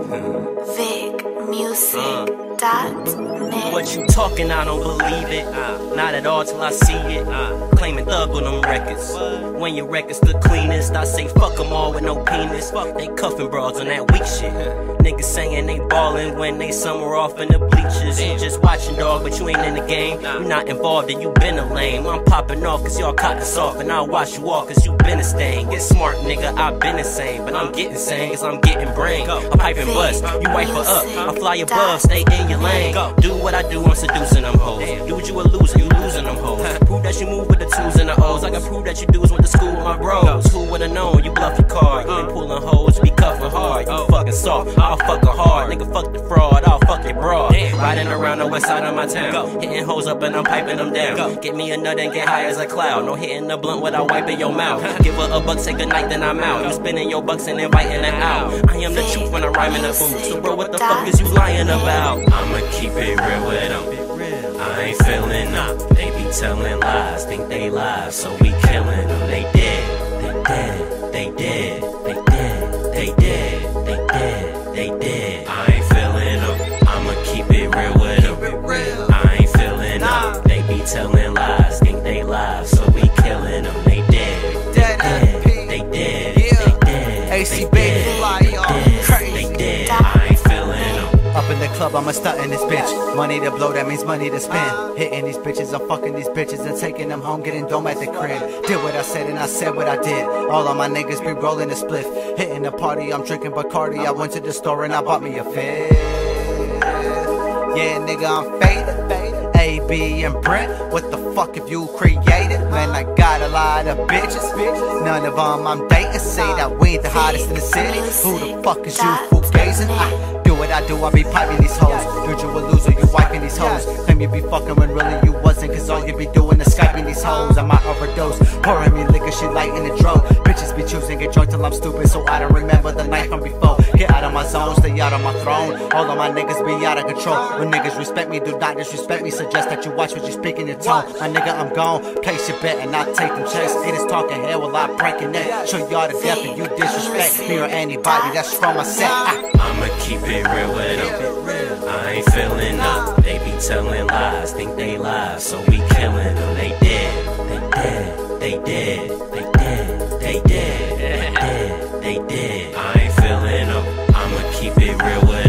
Vic Music. Uh. What you talking, I don't believe it. Uh, not at all till I see it. Uh, claiming thug on them records. When your records the cleanest, I say fuck them all with no penis. Fuck, they cuffing broads on that weak shit. Niggas saying they ballin' when they somewhere off in the bleachers. You just watching, dog, but you ain't in the game. You not involved and you been a lame. I'm popping off cause y'all cotton soft and I'll watch you off cause you been a stain. Get smart, nigga, I been insane. But I'm getting sane cause I'm getting brain. I'm piping bust, you wipe her up. I fly above, stay in your lane. Do what I do, I'm seducing them hoes. Dude, you a loser, you losing them hoes. Prove that you move with the twos and the O's. I can prove that you dudes went to school with my bros. Who would've known you bluff your card? You ain't pulling hoes, you be cuffing hard. You fucking soft, I'll fuck her hard. Nigga, fuck the fraud, I'll fuck your broad. Riding around the west side of my town. Hitting hoes up and I'm piping them down. Get me a nut and get high as a cloud. No hitting the blunt without wiping your mouth. Give her a buck, say goodnight, then I'm out. You spinning your bucks and inviting her out. I am the truth when I rhyme in the booth. So bro, what the fuck is you lying about? I'ma keep it real with them. I ain't feeling up. They be telling lies, think they live, so we killing them. They dead, they dead, they dead, they dead, they dead, they dead, they dead. I ain't feeling up. I'ma keep it real with them. I ain't feeling up. They be telling lies, think they live, so Up I'ma stunt in this bitch. Money to blow, that means money to spend. Hitting these bitches, I'm fucking these bitches and taking them home, getting dome at the crib. Did what I said and I said what I did. All of my niggas be rolling a spliff. Hitting the party, I'm drinking Bacardi. I went to the store and I bought me a fifth. Yeah, nigga, I'm faded. A, B, and Brent. What the fuck if you created? Man, I got a lot of bitches. None of them I'm dating. Say that we ain't the hottest in the city. Who the fuck is you, fool gazing? I what I do, I be piping these hoes. Dude, you a loser, you wiping these hoes. Claim you be fucking when really you wasn't. Cause all you be doing is skyping these hoes. I might overdose. Pouring me liquor, shit she lighting the drone. Bitches be choosing, get drunk till I'm stupid. So I don't remember the night from before. Get out of my throne. All of my niggas be out of control. When niggas respect me, do not disrespect me. Suggest that you watch what you speak in your tone. My nigga, I'm gone. Place your bet and I take them checks. Haters talking hell while I break your neck. Show y'all the death and you disrespect me or anybody that's from my set. Ah. I'ma keep it real with. I ain't feeling up. They be telling lies, think they live, so we killing them. They dead, they dead, they dead, they dead, they dead, they dead, they dead. I keep it real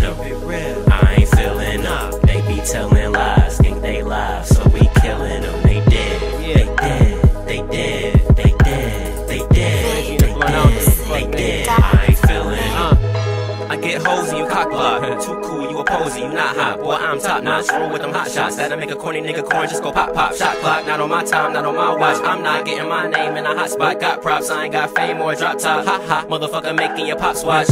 get hoes and you cock block. Too cool, you a posy, you not hot. Boy, I'm top notch. Roll with them hot shots. That'll make a corny nigga corn just go pop pop. Shot clock, not on my time, not on my watch. I'm not getting my name in a hot spot. Got props, I ain't got fame or a drop top. Ha ha, motherfucker making your pops watch.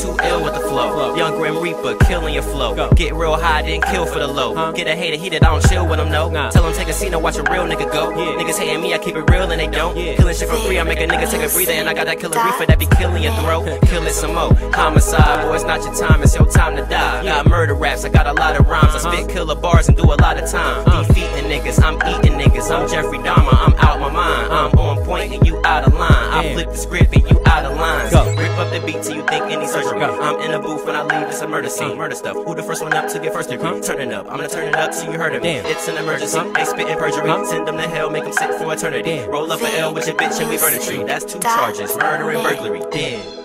Too ill with the flow. Young Grim Reaper, killing your flow. Get real high, then kill for the low. Get a hater heated, I don't chill with them, no. Tell them take a seat and watch a real nigga go. Niggas hating me, I keep it real and they don't. Killing shit for free, I make a nigga take a breather. And I got that killer reefer that be killing your throat. Kill it some more. Homicide, boy, it's not your time, it's your time to die. Got murder raps, I got a lot of rhymes. I spit killer bars and do a lot of time. Defeating niggas, I'm eating niggas. I'm Jeffrey Dahmer, I'm out my mind. I'm on point and you out of line. I flip the script and you out of lines. Rip up the beat till you think any surgery. I'm in a booth when I leave, it's a murder scene. Murder stuff. Who the first one up to get first degree? Turn it up. I'm gonna turn it up till you heard of me. It's an emergency. They spitting perjury. Send them to hell, make them sit for eternity. Roll up an L with your bitch and we burn a tree. That's two charges. Murder and burglary. Dead.